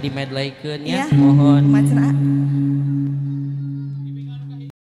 tadi medleykeun Ya. yeah. mohon.